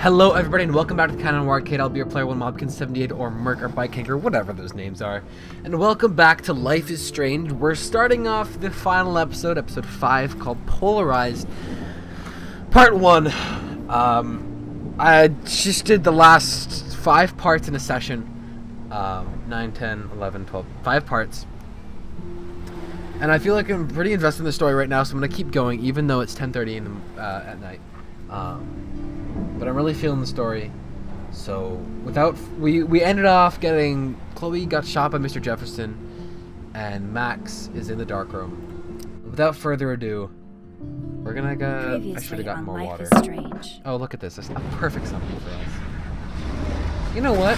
Hello everybody and welcome back to the Canon War Arcade. I'll be your player one Mobkinz78 or Merc or Bike Hanger, whatever those names are. And welcome back to Life is Strange. We're starting off the final episode, episode 5, called Polarized. Part 1. Um, I just did the last 5 parts in a session. Um, 9, 10, 11, 12, 5 parts. And I feel like I'm pretty invested in the story right now, so I'm going to keep going even though it's 10.30 in the, uh, at night. Um, but I'm really feeling the story. So without we we ended off getting Chloe got shot by Mr. Jefferson, and Max is in the dark room. Without further ado, we're gonna go. I should have gotten more water. Oh look at this! It's a perfect something for us. You know what?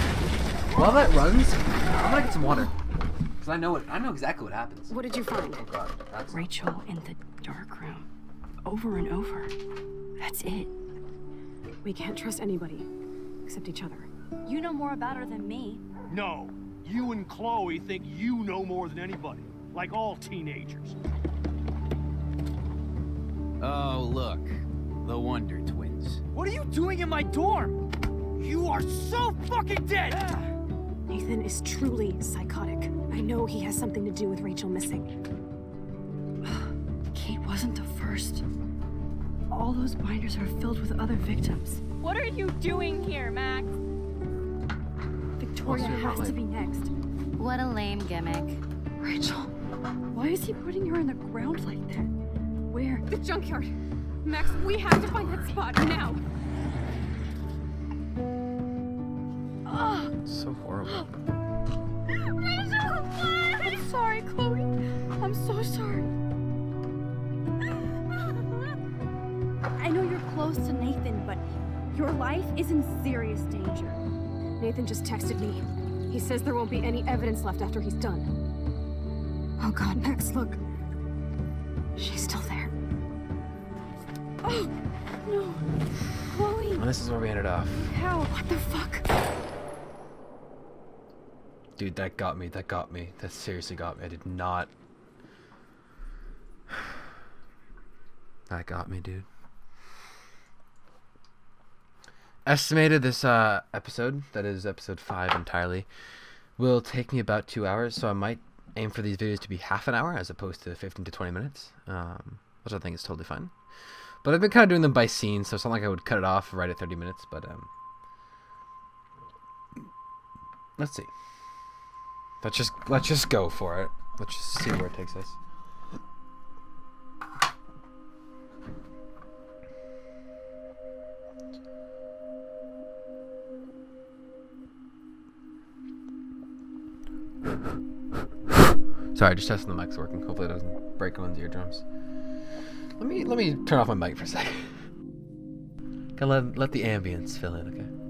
While that runs, I'm gonna get some water. Cause I know it. I know exactly what happens. What did you find? Oh God, that's Rachel in the dark room, over and over. That's it. We can't trust anybody except each other. You know more about her than me. No, you and Chloe think you know more than anybody, like all teenagers. Oh, look. The Wonder Twins. What are you doing in my dorm? You are so fucking dead! Nathan is truly psychotic. I know he has something to do with Rachel missing. Kate wasn't the first. All those binders are filled with other victims. What are you doing here, Max? Victoria Also, has to be next. What a lame gimmick. Rachel, why is he putting her in the ground like that? Where? The junkyard. Max, we have to find that spot now. Ah! so horrible. Rachel, I'm sorry, Chloe. I'm so sorry. Your life is in serious danger. Nathan just texted me. He says there won't be any evidence left after he's done. Oh god, Max, look. She's still there. Oh, no. Chloe, And this is where we ended off. how? What the fuck? Dude, that got me. That got me. That seriously got me. I did not. That got me, dude. Estimated this uh, episode, that is episode 5 entirely, will take me about 2 hours, so I might aim for these videos to be half an hour as opposed to 15 to 20 minutes, um, which I think is totally fine. But I've been kind of doing them by scene, so it's not like I would cut it off right at 30 minutes, but um, let's see. Let's just let's just go for it. Let's just see where it takes us. Sorry, just testing the mic's working. Hopefully it doesn't break one's eardrums. Let me let me turn off my mic for a second. Gotta let, let the ambience fill in, okay?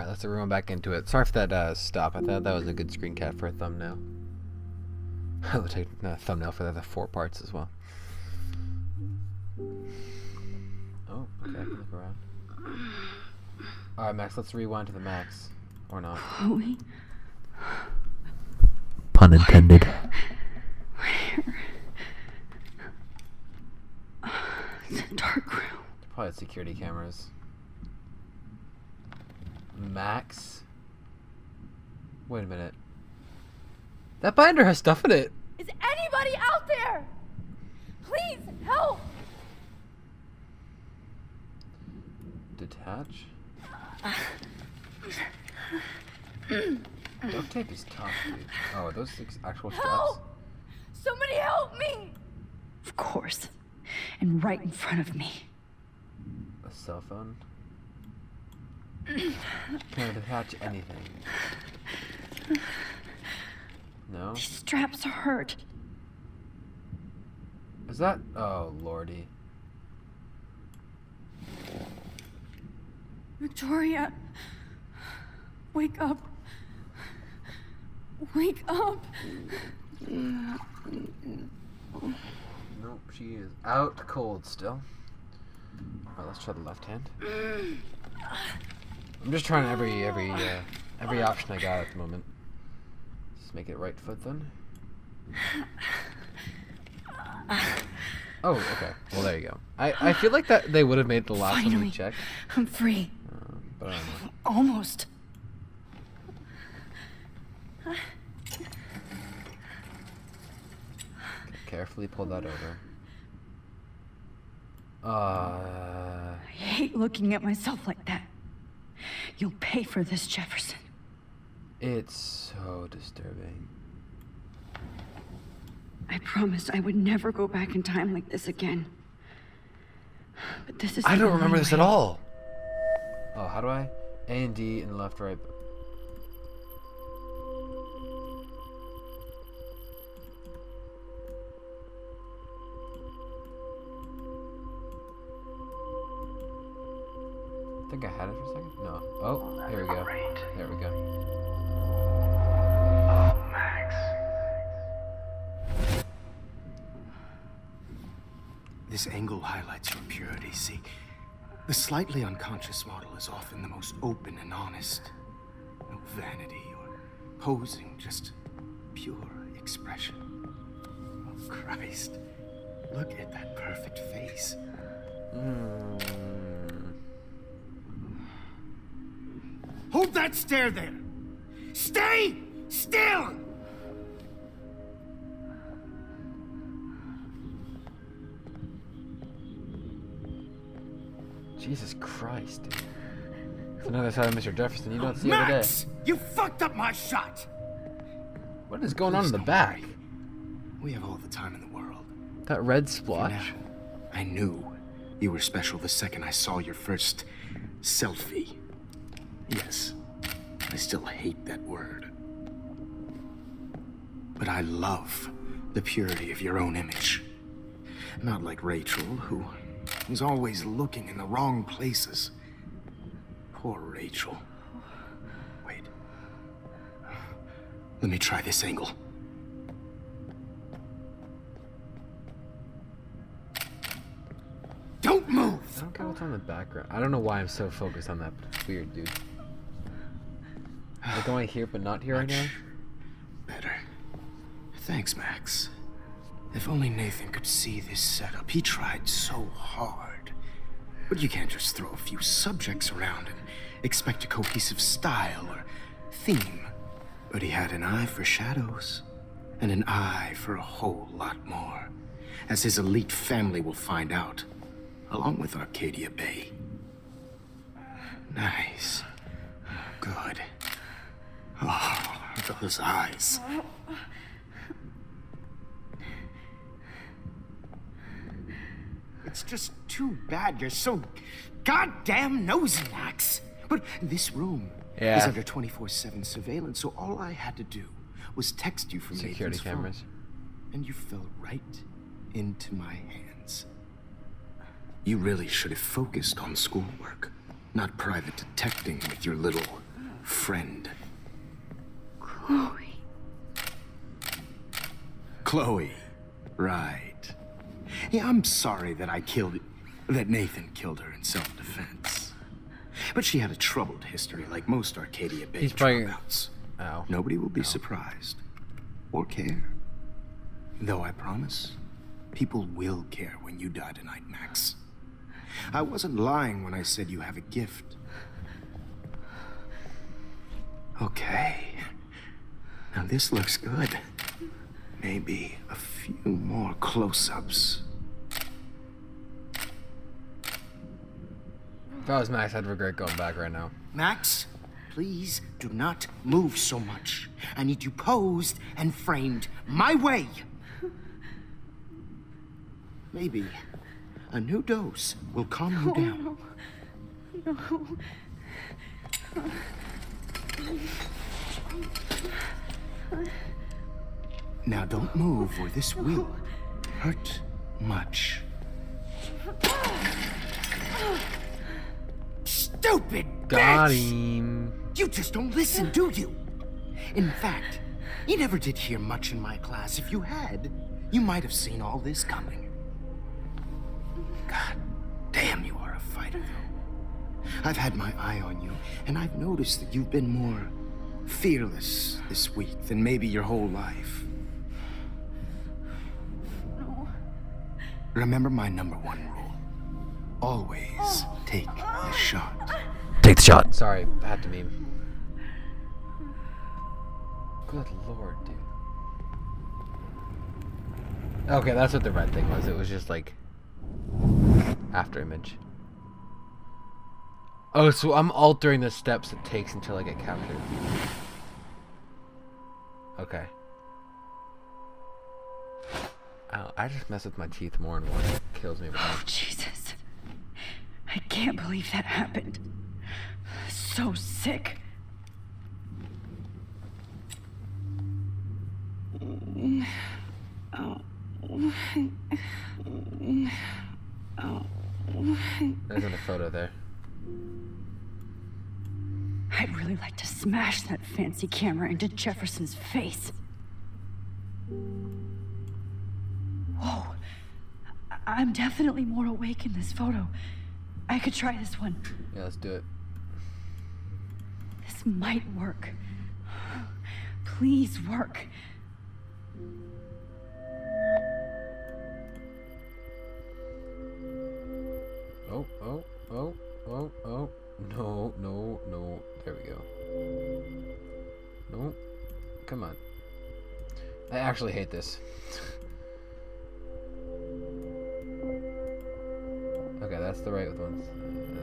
Alright, let's everyone back into it. Sorry for that uh, stop. I thought that was a good screen cap for a thumbnail. I would take a thumbnail for the other four parts as well. Oh, okay. I can look around. Alright, Max, let's rewind to the max. Or not. Chloe? Pun intended. Where? The dark room. probably had security cameras. Max. Wait a minute. That binder has stuff in it. Is anybody out there? Please help! Detach. Duct tape is tough, dude. Oh, are those six actual straps? Help! Somebody help me! Of course. And right in front of me. A cell phone. Can I detach anything? No. These straps hurt. Is that? Oh lordy. Victoria. Wake up. Wake up. Nope, she is out cold still. Alright, let's try the left hand. I'm just trying every every uh, every option I got at the moment. Just make it right foot then. Oh, okay. Well, there you go. I, I feel like that they would have made the last one we Finally. I'm free. um, but I don't. Almost. Carefully pull that over. Uh, I hate looking at myself like that. You'll pay for this, Jefferson. it's so disturbing. I promised I would never go back in time like this again. But this is I don't remember this at all. Oh, how do I? A and D and left, right. I think I had it for a second. No. Oh, here we go. There we go. Max. This angle highlights your purity, see? The slightly unconscious model is often the most open and honest. No vanity or posing, just pure expression. Oh, Christ. Look at that perfect face. Mm, Hold that stare there! Stay still! Jesus Christ. It's another side of Mr. Jefferson you don't see every day. Max! You fucked up my shot! What is going on in the back? worry. We have all the time in the world. That red splotch? now, I knew you were special the second I saw your first selfie. Yes, I still hate that word. But I love the purity of your own image. Not like Rachel, who was always looking in the wrong places. Poor Rachel. Wait. Let me try this angle. Don't move! I don't get what's on the background. I don't know why I'm so focused on that, weird, dude. Like, am I here but not here right now? Better. Thanks, Max. If only Nathan could see this setup. He tried so hard. But you can't just throw a few subjects around and expect a cohesive style or theme. But he had an eye for shadows, and an eye for a whole lot more, as his elite family will find out, along with Arcadia Bay. Nice. Good. Oh, those eyes. It's just too bad you're so goddamn nosy, Max. But this room is under 24-7 surveillance, so all I had to do was text you from Security Nathan's phone, cameras. and you fell right into my hands. You really should have focused on schoolwork, not private detecting with your little friend. Chloe. Chloe. Right. Yeah, I'm sorry that I killed that Nathan killed her in self-defense. But she had a troubled history like most Arcadia Bay dropouts. Ow. Oh. Nobody will be surprised or care. Though I promise, people will care when you die tonight, Max. I wasn't lying when I said you have a gift. Okay. Now this looks good. Maybe a few more close-ups. If I was Max, I'd regret going back right now. Max, please do not move so much. I need you posed and framed my way. Maybe a new dose will calm you oh, down. Now don't move or this will hurt much. Stupid Got bitch! him. You just don't listen, do you? In fact, you never did hear much in my class. If you had, you might have seen all this coming. God damn, you are a fighter, though. I've had my eye on you, and I've noticed that you've been more fearless this week than maybe your whole life. Remember my number one rule. Always take the shot. Take the shot. Sorry, I had to meme. Good lord, dude. Okay, that's what the red thing was. It was just like after image. Oh, so I'm altering the steps it takes until I get captured. Okay. Oh, I just mess with my teeth more and more. It kills me. Oh, Jesus. I can't believe that happened. So sick. Smash that fancy camera into Jefferson's face. Whoa. I- I'm definitely more awake in this photo. I could try this one. Yeah, let's do it. This might work. Please work. Oh, oh, actually hate this. okay, that's the right ones.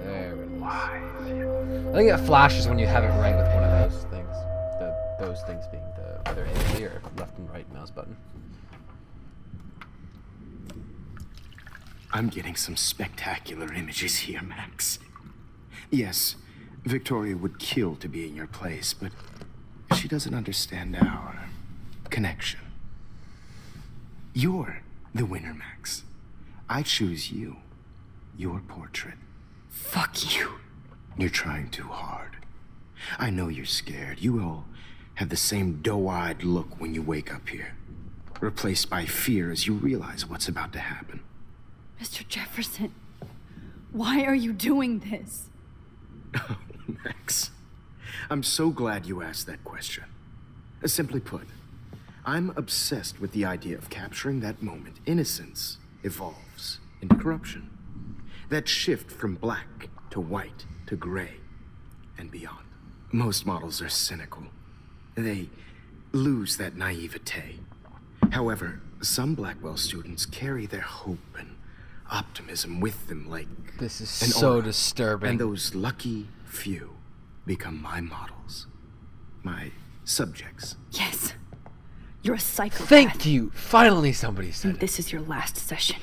There it is. I think it flashes when you have it right with one of those things. The those things being the whether A or left and right mouse button. I'm getting some spectacular images here, Max. Yes, Victoria would kill to be in your place, but she doesn't understand our connection. You're the winner, Max. I choose you. Your portrait. Fuck you. You're trying too hard. I know you're scared. You all have the same doe-eyed look when you wake up here, replaced by fear as you realize what's about to happen. Mr. Jefferson, why are you doing this? Oh, Max, I'm so glad you asked that question. Simply put, I'm obsessed with the idea of capturing that moment innocence evolves into corruption. That shift from black to white to gray and beyond. Most models are cynical. They lose that naivete. However, some Blackwell students carry their hope and optimism with them like This is an so aura. disturbing. And those lucky few become my models, my subjects. Yes. You're a psychopath. Thank you. Finally, somebody said And this is your last session.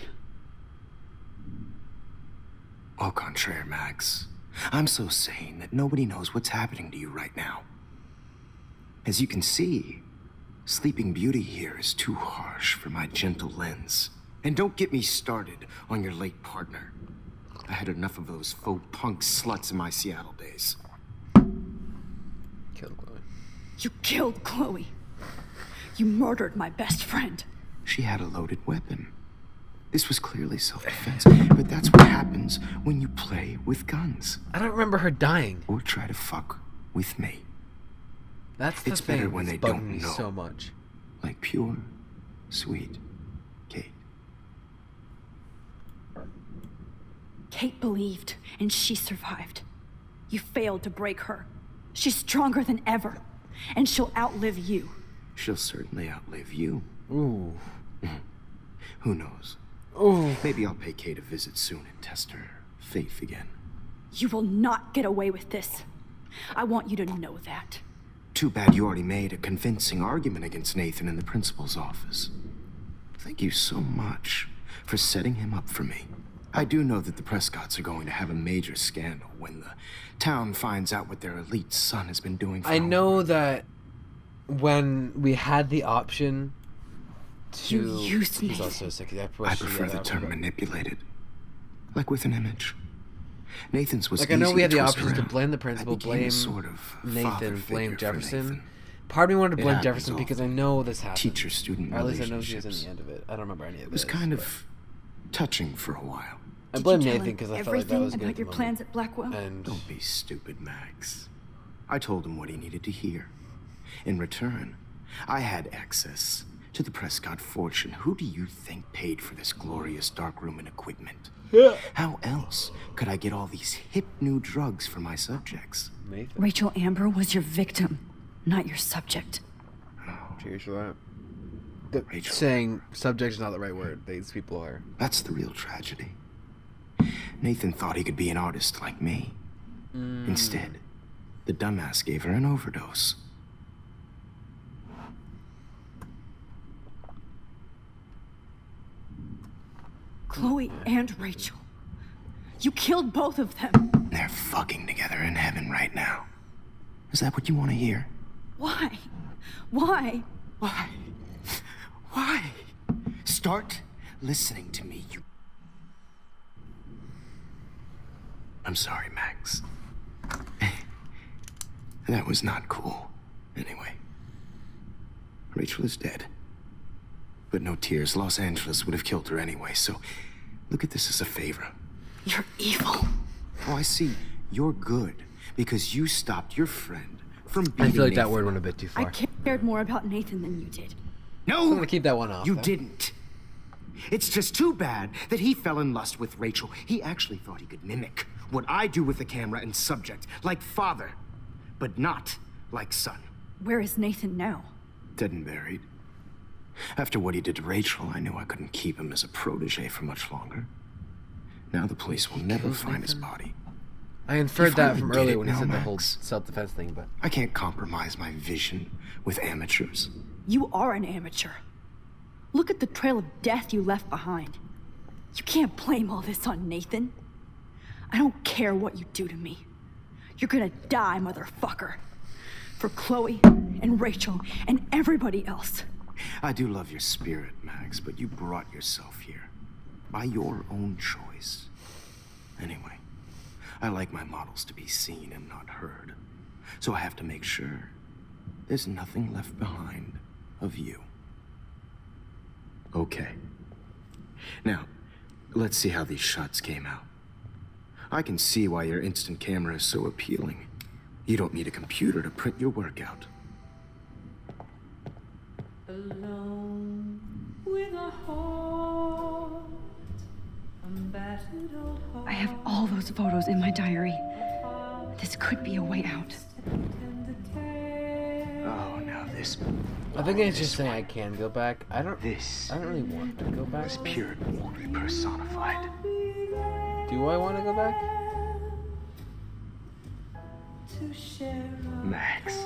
Au contraire, Max. I'm so sane that nobody knows what's happening to you right now. As you can see, Sleeping Beauty here is too harsh for my gentle lens. And don't get me started on your late partner. I had enough of those faux punk sluts in my Seattle days. Killed Chloe. You killed Chloe. You murdered my best friend. She had a loaded weapon. This was clearly self-defense, but that's what happens when you play with guns. I don't remember her dying. Or try to fuck with me. That's the It's thing better when they don't me know. so much. Like pure, sweet Kate. Kate believed, and she survived. You failed to break her. She's stronger than ever, and she'll outlive you. She'll certainly outlive you. Ooh. Who knows? Ooh. Maybe I'll pay Kate a visit soon and test her faith again. You will not get away with this. I want you to know that. Too bad you already made a convincing argument against Nathan in the principal's office. Thank you so much for setting him up for me. I do know that the Prescotts are going to have a major scandal when the town finds out what their elite son has been doing for I a know that when we had the option to. You used He's also sick. I, I prefer prefer the term manipulated. Like with an image. Nathan's was Like I know easy we had to the twist options to blame the I principal, blame sort of father Nathan, figure blame for Jefferson. Nathan. Part of me wanted to It blame happens Jefferson because I know this happened. Teacher-student Or at least I know he was in relationships. the end of it. I don't remember any of It was this, kind but of touching for a while. I Did blame you Nathan because I felt like that everything was good about at the your moment. plans at Blackwell. And Don't be stupid, Max. I told him what he needed to hear. In return, I had access to the Prescott fortune. Who do you think paid for this glorious darkroom and equipment? How else could I get all these hip new drugs for my subjects? Nathan. Rachel Amber was your victim, not your subject. Oh, cheers for that. The, Rachel. saying subject is not the right word. These people are. That's the real tragedy. Nathan thought he could be an artist like me. Mm. Instead, the dumbass gave her an overdose. Chloe and Rachel. You killed both of them. They're fucking together in heaven right now. Is that what you want to hear? Why? Why? Why? Why? Start listening to me, you. I'm sorry, Max. that was not cool. Anyway, Rachel is dead. But no tears. Los Angeles would have killed her anyway, so look at this as a favor. You're evil. Oh, I see. You're good because you stopped your friend from I beating feel like that word went a bit too far. I cared more about Nathan than you did. No! I'm gonna keep that one off. You though. didn't. It's just too bad that he fell in lust with Rachel. He actually thought he could mimic what I do with the camera and subject, like father, but not like son. Where is Nathan now? Dead and buried. After what he did to Rachel, I knew I couldn't keep him as a protege for much longer. Now the police will never killed find his body. I inferred You that finally from earlier when he now, said the whole self-defense thing, but I can't compromise my vision with amateurs. You are an amateur. Look at the trail of death you left behind. You can't blame all this on Nathan. I don't care what you do to me. You're gonna die, motherfucker. For Chloe and Rachel and everybody else. I do love your spirit, Max, but you brought yourself here. By your own choice. Anyway, I like my models to be seen and not heard. So I have to make sure there's nothing left behind of you. Okay. Now, let's see how these shots came out. I can see why your instant camera is so appealing. You don't need a computer to print your work out. Alone with a heart, a battered old heart. I have all those photos in my diary. This could be a way out. Oh, now this. I think it's just saying I can go back. I don't. This I don't really want to go back. is pure glory personified. Do I want to go back? To share a Max,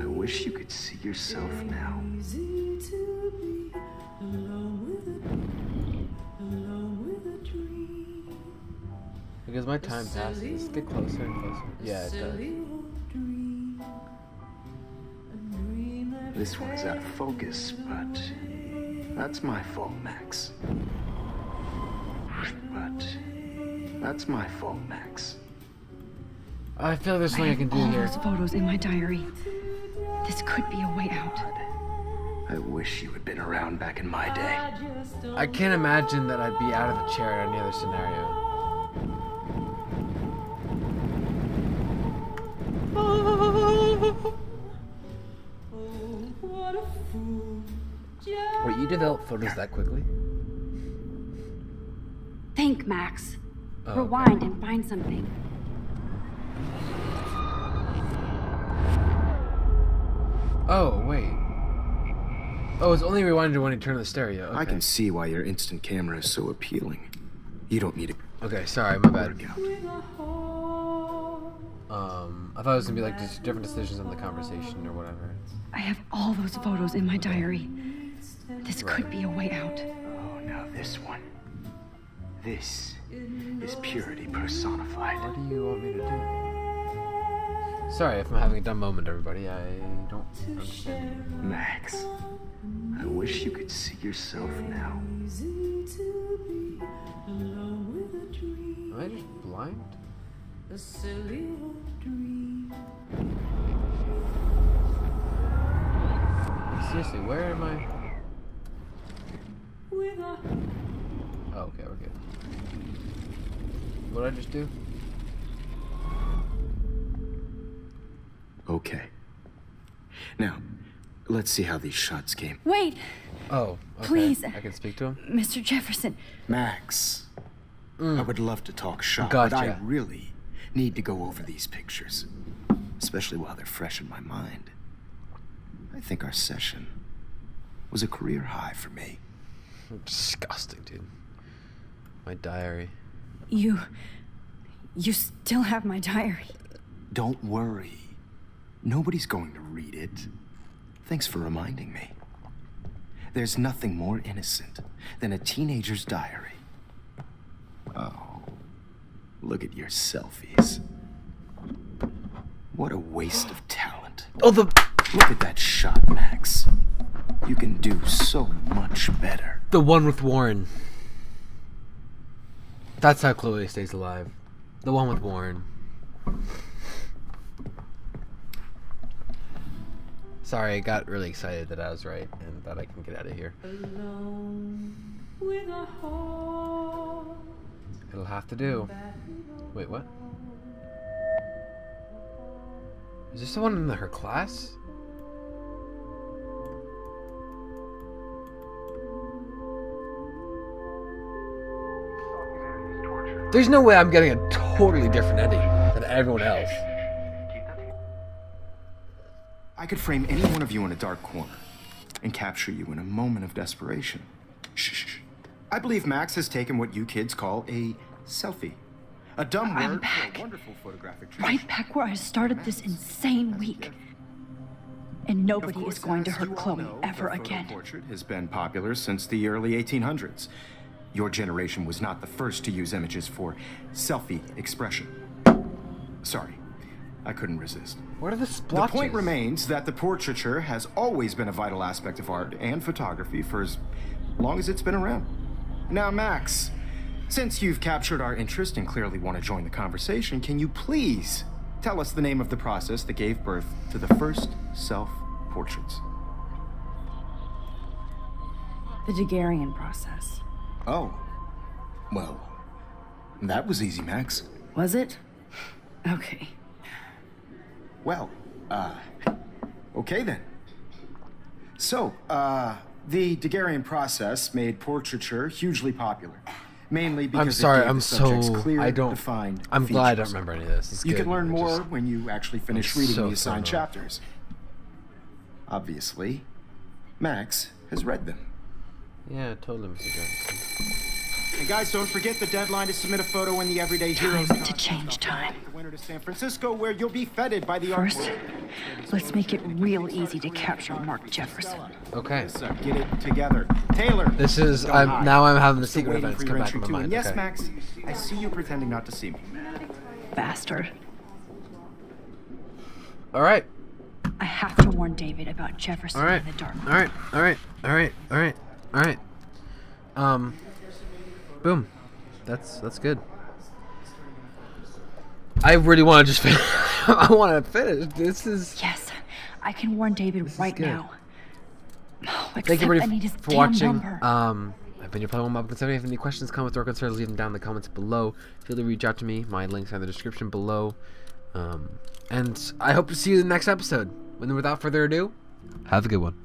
I wish you could see yourself now. easy to be alone with a alone with a dream. Because my time passes. Get closer and closer. Yeah, it does. Silly old dream. A dream that This one is out of focus, but that's my fault, Max. But that's my fault, Max. I feel like there's something I can do all here. those photos in my diary. This could be a way out. I wish you had been around back in my day. I can't imagine that I'd be out of the chair in any other scenario. what a fool. Wait, you develop photos that quickly? Think, Max. Oh, okay. Rewind and find something. Oh, wait. Oh, it's only rewinded when you turn the stereo. Okay. I can see why your instant camera is so appealing. You don't need a Okay, sorry, my bad. workout. Um, I thought it was gonna be like just different decisions in the conversation or whatever. I have all those photos in my diary. This could be a way out. Oh, now this one. This is purity personified. What do you want me to do? Sorry if I'm having a dumb moment, everybody. I don't understand. Max, I wish you could see yourself now. Easy to be alone with a dream, Am I just blind? a silly old dream. Seriously, where am I? With a Oh, okay, we're good. What did I just do? Okay. Now, let's see how these shots came. Wait, Oh, okay. Please. I can speak to him. Mr. Jefferson. Max, I would love to talk shop, but I really need to go over these pictures, especially while they're fresh in my mind. I think our session was a career high for me. Disgusting, dude. My diary. You. You still have my diary. Don't worry. Nobody's going to read it. Thanks for reminding me. There's nothing more innocent than a teenager's diary. Oh, look at your selfies. What a waste of talent. Oh, the Look at that shot, Max. You can do so much better. the one with Warren. That's how Chloe stays alive. The one with Warren. Sorry, I got really excited that I was right and that I can get out of here. alone with a heart. It'll have to do. Wait, what? Is this the one in her class? There's no way I'm getting a totally different ending than everyone else. I could frame any one of you in a dark corner and capture you in a moment of desperation. Shh. I believe Max has taken what you kids call a selfie. A dumb I'm word for back. a wonderful photographic treat. Right back where I started this insane week. And nobody course, is going to hurt Chloe ever the again. portrait has been popular since the early 1800s. Your generation was not the first to use images for selfie expression. Sorry, I couldn't resist. What are the splotches? The point remains that the portraiture has always been a vital aspect of art and photography for as long as it's been around. Now, Max, since you've captured our interest and clearly want to join the conversation, can you please tell us the name of the process that gave birth to the first self portraits? The Daguerrean process. Oh, well, that was easy, Max. Was it? Okay. Well, uh, okay then. So, uh, the Daguerrean process made portraiture hugely popular, mainly because I'm it gave I'm the subjects so clear, I don't. defined I'm glad I don't remember any of this. It's You good. can learn I more just- when you actually finish I'm reading so the assigned chapters. Obviously, Max has read them. Yeah, totally, Mr. Johnson. And guys, don't forget the deadline to submit a photo in the Everyday Heroes. Time to change time. The winner to San Francisco, where you'll be feted by the art First, world. let's make it real easy to capture Mark Jefferson. Okay. So get it together. Taylor. This is. I'm hide. now. I'm having the secret waiting events for come back in my mind. Yes, okay. Max, I see you pretending not to see me. Bastard. All right. I have to warn David about Jefferson All right. in the dark. All right. All right. All right. All right. All right. Um. Boom. That's that's good. I really want to just. Finish. I want to finish. This is. Yes, I can warn David right good. now. Oh, Thank except you I everybody need his for damn watching. number. Um, I've been your Playboy Mob If you have any questions, comments, or concerns, leave them down in the comments below. Feel free to reach out to me. My links are in the description below. Um, and I hope to see you in the next episode. And without further ado, have a good one.